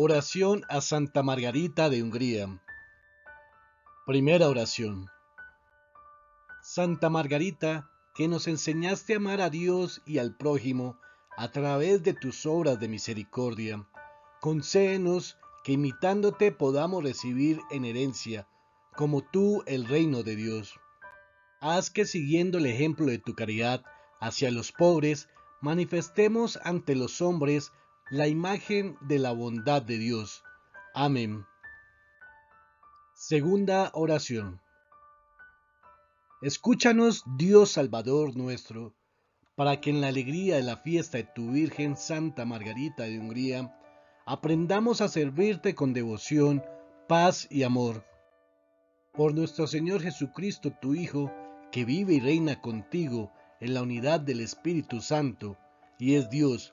Oración a Santa Margarita de Hungría. Primera oración. Santa Margarita, que nos enseñaste a amar a Dios y al prójimo a través de tus obras de misericordia, concédenos que imitándote podamos recibir en herencia, como tú, el reino de Dios. Haz que siguiendo el ejemplo de tu caridad hacia los pobres, manifestemos ante los hombres la imagen de la bondad de Dios. Amén. Segunda oración. Escúchanos, Dios Salvador nuestro, para que en la alegría de la fiesta de tu Virgen Santa Margarita de Hungría, aprendamos a servirte con devoción, paz y amor. Por nuestro Señor Jesucristo, tu Hijo, que vive y reina contigo en la unidad del Espíritu Santo, y es Dios,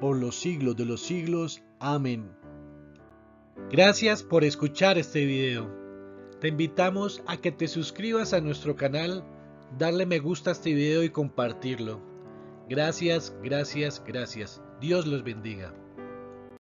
por los siglos de los siglos. Amén. Gracias por escuchar este video. Te invitamos a que te suscribas a nuestro canal, darle me gusta a este video y compartirlo. Gracias, gracias, gracias. Dios los bendiga.